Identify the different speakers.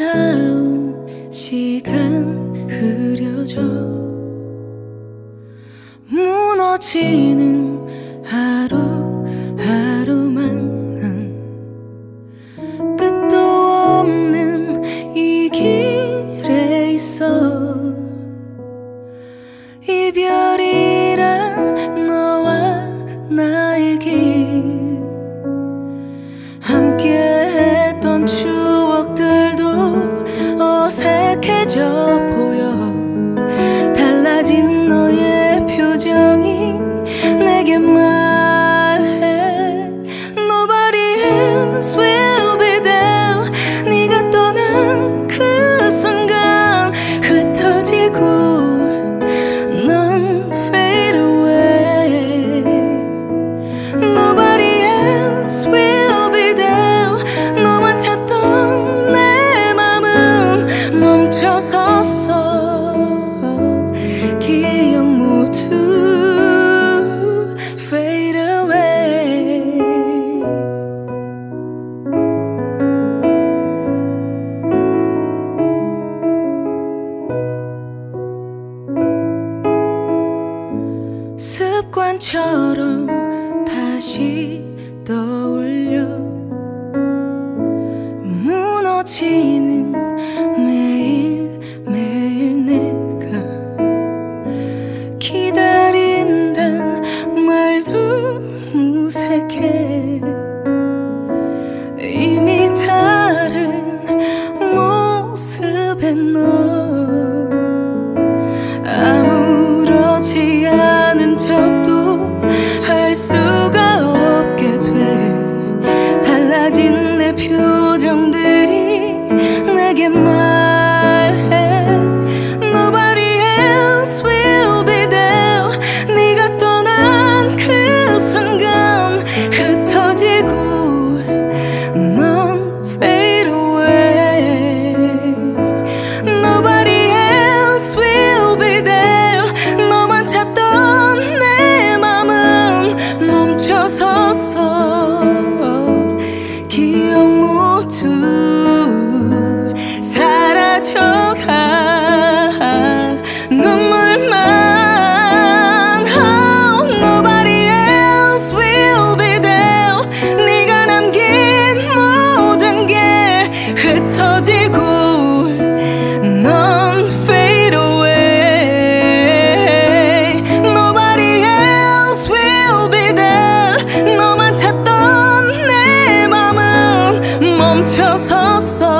Speaker 1: 아름다운 시간 흐려져 무너지는 하루하루만 난 끝도 없는 이 길에 있어. 이별이란 너와 나의 길. 함께 했던 추억 어색해져 보여. 달라진 너의 표정이 내게 말해. Nobody else will 멈춰섰어. 기억 모두 fade away. 습관처럼 다시 떠올려. 무너지는 달라진 내 표정들이 내게 말해. Nobody else will be there. 네가 떠난 그 순간 흩어지고 척한 눈물만 oh, Nobody else will be there 네가 남긴 모든 게 흩어지고 넌 fade away Nobody else will be there 너만 찾던 내 맘은 멈춰섰어